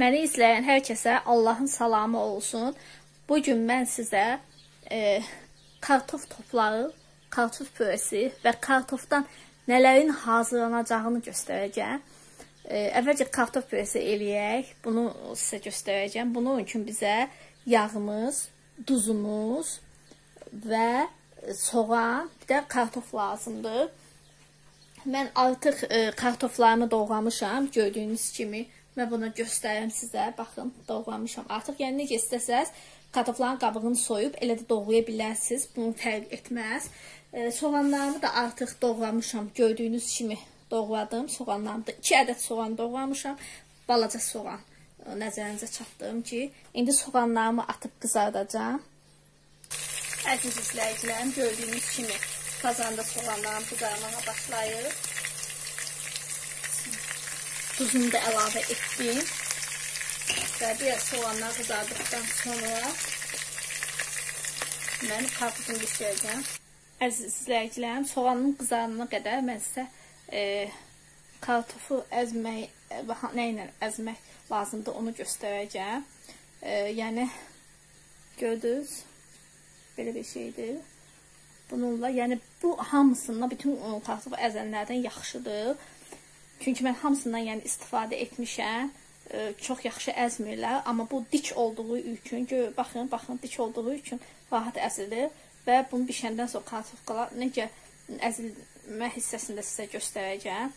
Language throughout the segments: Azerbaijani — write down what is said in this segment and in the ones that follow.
Məni izləyən hər kəsə Allahın salamı olsun. Bu gün mən sizə e, kartof toplağı, kartof püresi və kartofdan nələrin hazırlanacağını göstərəcəm. E, əvvəlcə kartof püresi eləyək. Bunu sizə göstərəcəm. Bunun üçün bizə yağımız, duzumuz və soğan, bir də kartof lazımdır. Mən artıq e, kartoflarımı doğramışam, gördüyünüz kimi. Mən bunu göstərirəm sizə. Baxın, doğramışam. Artıq yəni necə istəsəz, kartofların qabığını soyub elə də doğraya bilərsiniz. Bunu fərq etməz. E, soğanlarımı da artıq doğramışam. Gördüyünüz kimi doğradım. Soğanlarımı da 2 ədəd soğan doğramışam. Balaca soğan e, nəzərinizə çatdırım ki, indi soğanlarımı atıb qızardacağam. Əziz izləyicilərim, gördüyünüz kimi kazanda soğanlarım qızarmağa başlayır. Tuzunu da əlavə etdim. Və biraz soğanlar qızardıqdan sonra mən kartofumu bişirəcəm. Əziz izləyicilərim, soğanın qızarana qədər mən sizə e, kartofu əzmək, nə ilə əzmək lazımdır onu göstərəcəm. E, yəni, gördünüz, belə bir şeydir. Bununla, yəni bu hamısından, bütün kartofu əzənlərdən yaxşıdır. Çünki mən hamısından yəni istifadə etmişəm. E, çox yaxşı əzmirlər, amma bu dik olduğu üçün, baxın, baxın, dik olduğu üçün rahat əzilir və bunu bişəndən sonra kartofkalar necə əzilmə hissəsində sizə göstərəcəm.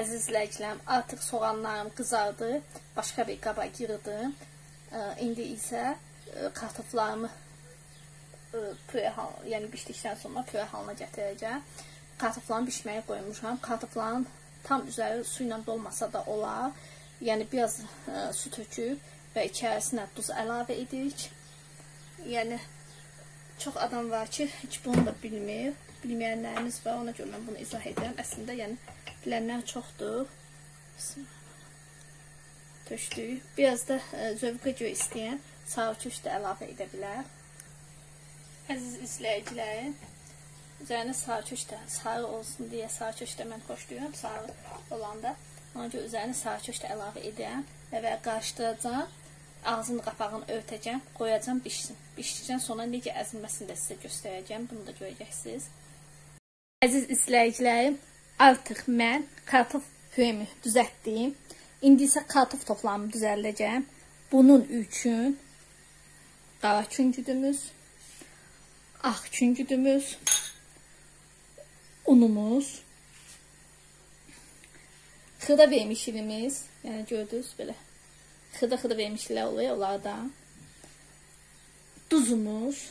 Əziz izləyicilərim, artıq soğanlarım qızardı. Başqa bir qaba girdim. E, indi isə e, kartoflarımı püre hal, yəni bişdikdən sonra püre halına gətirəcəm kartoflarını bişməyə qoymuşam. Kartofların tam üzəri su ilə dolmasa da olar. Yəni biraz ə, e, su töküb və içərisinə duz əlavə edirik. Yəni çox adam var ki, heç bunu da bilmir. Bilməyənlərimiz var, ona görə mən bunu izah edirəm. Əslində, yəni bilənlər çoxdur. Töşdük. Biraz da ə, e, zövqə görə istəyən sarı köş də əlavə edə bilər. Əziz izləyicilərim, Üzərinə sarı köç də, sarı olsun deyə sarı köç də mən xoşlayıram, sarı olanda. Ona görə üzərinə sarı köç də əlavə edirəm və qarışdıracağam. Ağzını qapağını örtəcəm, qoyacam bişsin. Bişdikdən sonra necə əzilməsini də sizə göstərəcəm. Bunu da görəcəksiniz. Əziz izləyicilərim, artıq mən kartof püremi düzəltdim. İndi isə kartof toplamı düzəldəcəm. Bunun üçün qara küngüdümüz, ağ küngüdümüz, unumuz, xıda vermişilimiz, yəni gördünüz belə. Xıda-xıda vermişlər oluyor onlardan. Duzumuz,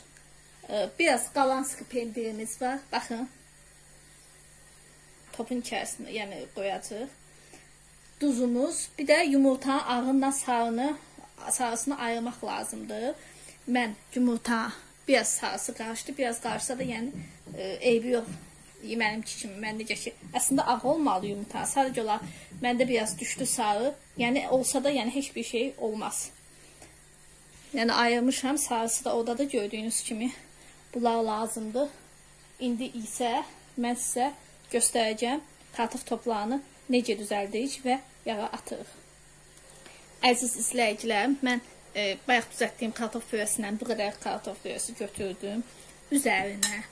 e, biraz qalanski pendirimiz var. Baxın. Topun içərisinə, yəni qoyacağıq. Duzumuz, bir də yumurtanın ağından sarını, sarısını ayırmaq lazımdır. Mən yumurta biraz sarısı qarışdı, biraz qarışsa da yəni e, eybi yox mənimki kimi, mən necə ki, əslində ağ olmalı yumurta. Sadəcə olaraq məndə biraz düşdü sarı. Yəni olsa da, yəni heç bir şey olmaz. Yəni ayırmışam, sarısı da orada da gördüyünüz kimi bunlar lazımdır. İndi isə mən sizə göstərəcəm kartof toplarını necə düzəldirik və yağa atırıq. Əziz izləyicilərim, mən e, bayaq düzəltdiyim kartof pürəsindən bu qədər kartof pürəsi götürdüm. Üzərinə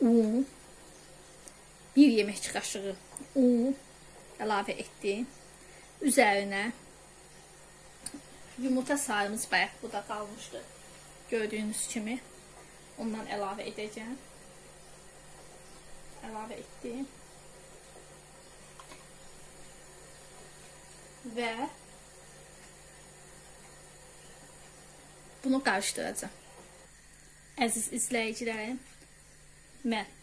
un, 1 yemək qaşığı un əlavə etdim. Üzərinə yumurta sarımız bayaq bu da qalmışdı. Gördüyünüz kimi ondan əlavə edəcəm. Əlavə etdim. Və bunu qarışdıracağam. Əziz izləyicilərim, mən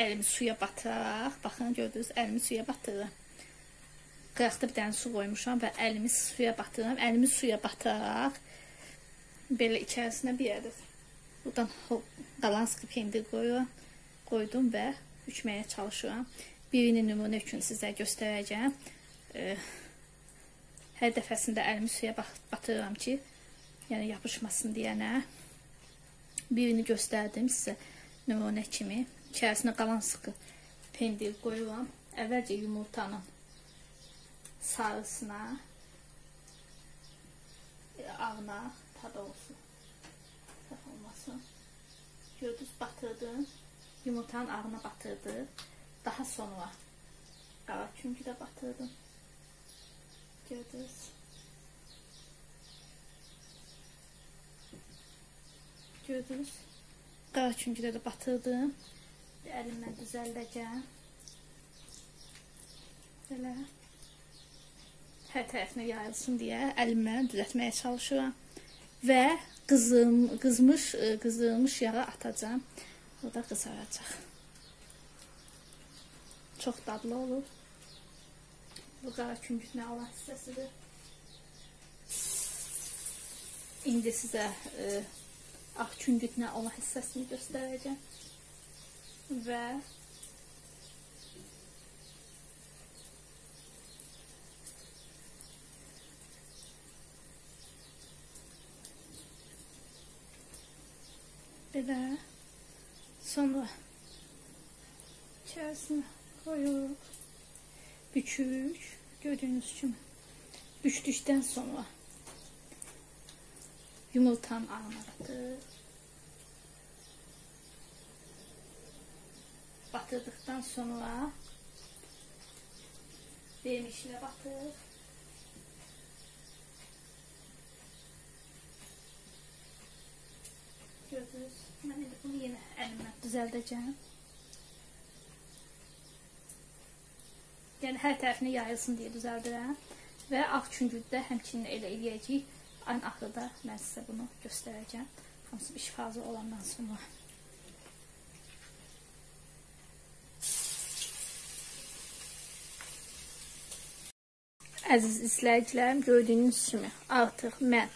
əlimi suya batıraq. Baxın, gördünüz, əlimi suya batırıram. Qıraqda bir dənə su qoymuşam və əlimi suya batırıram. Əlimi suya batıraq. Belə içərisinə bir ədəd. Buradan qalanski pendir qoyuram. Qoydum və bükməyə çalışıram. Birini nümunə üçün sizə göstərəcəm. E, hər dəfəsində əlimi suya batırıram ki, yəni yapışmasın deyənə. Birini göstərdim sizə nümunə kimi. İçərisinə qalan sıxı pendir qoyuram. Əvvəlcə yumurtanın sarısına ağına tad olsun. Tad olmasın. Gördünüz batırdım. Yumurtanın ağına batırdı. Daha sonra qara çünkü də batırdım. Gördünüz. Gördünüz. Qara çünkü də batırdım. Əlimlə düzəldəcəm. Belə hər tərəfinə yayılsın deyə əlimlə düzəltməyə çalışıram. Və qızım, qızmış, e, qızılmış yağı atacağam. O da qızaracaq. Çox dadlı olur. Bu qara küngütünə olan hissəsidir. İndi sizə e, ağ küngütünə olan hissəsini göstərəcəm. Və Belə. Sonra içərisinə koyuruq. Bükük. Gördüyünüz kimi. Bükdükdən sonra yumurtanın ağına batır. Batırdıktan sonra vermişlə batır. Gördünüz. Mən indi bunu yenə əlimlə düzəldəcəm. Yəni hər tərəfinə yayılsın deyə düzəldirəm. Və ağ küngüddə həmçinin elə eləyəcəyik. Ayın axırda mən sizə bunu göstərəcəm. Hamısı iş fazı olandan sonra. Əziz izləyicilərim, gördüyünüz kimi artıq mən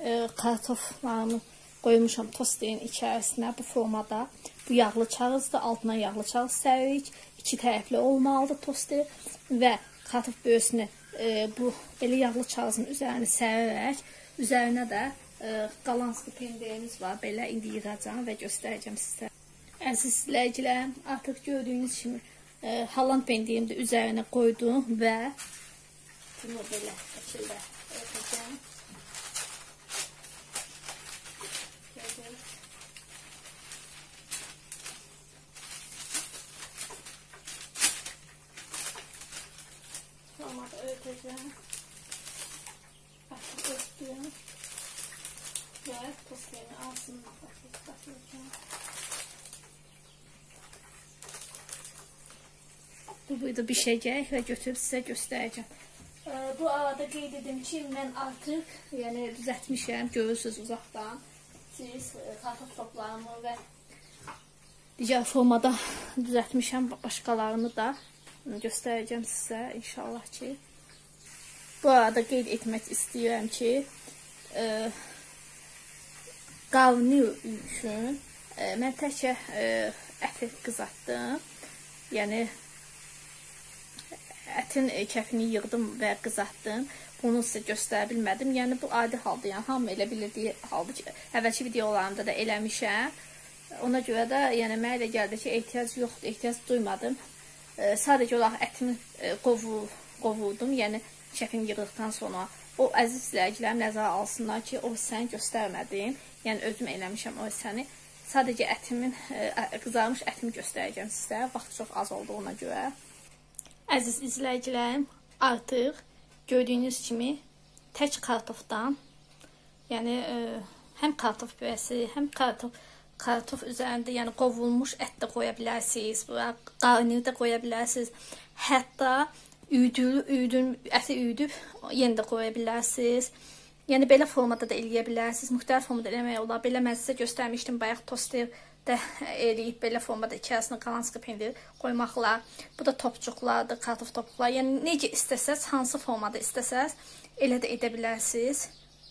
e, kartoflarımı qoymuşam tosterin içərisinə bu formada. Bu yağlı kağızdır, altına yağlı kağız səririk. İki tərəfli olmalıdır toster və kartof böyüsünü e, bu belə yağlı kağızın üzərini sərirək, üzərinə də e, qalanski pendirimiz var. Belə indi yığacağam və göstərəcəm sizə. Əziz izləyicilərim, artıq gördüyünüz kimi e, halan pendirimi də üzərinə qoydum və Bunu böyle açıldı. Yapacağım. Şöyle. Sonra da öteceğim. Bakın ötüyorum. Ve tostlarını alsın. Bakın bakacağım. Bu burada pişecek ve götürüp size göstereceğim. Bu arada qeyd edim ki, mən artıq yəni düzəltmişəm, görürsüz uzaqdan. Siz kartof toplarımı və digər formada düzəltmişəm başqalarını da göstərəcəm sizə inşallah ki. Bu arada qeyd etmək istəyirəm ki, e, qarnı üçün e, mən təkcə e, əti qızartdım. Yəni ətin kəfini yığdım və qızartdım. Bunu sizə göstərə bilmədim. Yəni bu adi haldır. Yəni hamı elə bilirdiyi haldır ki, əvvəlki videolarımda da eləmişəm. Ona görə də yəni mənə elə gəldi ki, ehtiyac yoxdur, ehtiyac duymadım. E, sadəcə olaraq ətimi e, qovu, qovurdum. Yəni şəfim yığdıqdan sonra o əziz izləyicilərim nəzərə alsınlar ki, o hissəni göstərmədim. Yəni özüm eləmişəm o hissəni. Sadəcə ətimin e, qızarmış ətimi göstərəcəm sizə. Vaxt çox az olduğuna görə. Əziz izləyicilərim, artıq gördüyünüz kimi tək kartofdan, yəni ə, həm kartof pürəsi, həm kartof kartof üzərində, yəni qovulmuş ət də qoya bilərsiniz. Bura qarnını da qoya bilərsiniz. Hətta üydülü, üydün, əti üydüb yenə də qoya bilərsiniz. Yəni belə formada da eləyə bilərsiniz. Müxtəlif formada eləmək olar. Belə mən sizə göstərmişdim bayaq toster də eləyib belə formada içərisinə qalanski pendir qoymaqla. Bu da topçuqlardır, kartof toplar. Yəni necə istəsəz, hansı formada istəsəz elə də edə bilərsiniz.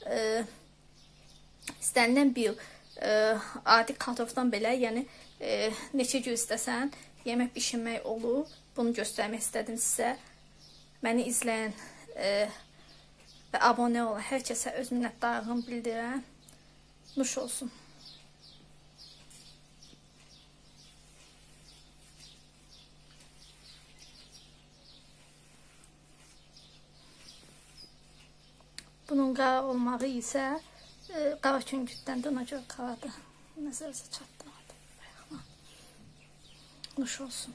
E, istənilən bir e, adi kartofdan belə, yəni e, neçə gün istəsən yemək bişirmək olur. Bunu göstərmək istədim sizə. Məni izləyən e, və abunə olan hər kəsə öz minnətdarlığımı bildirirəm. Nuş olsun. Bunun qara olmağı isə e, qara küngüddən də ona görə qaradır. Nəzərinizə çatdırmadım. Nuş olsun.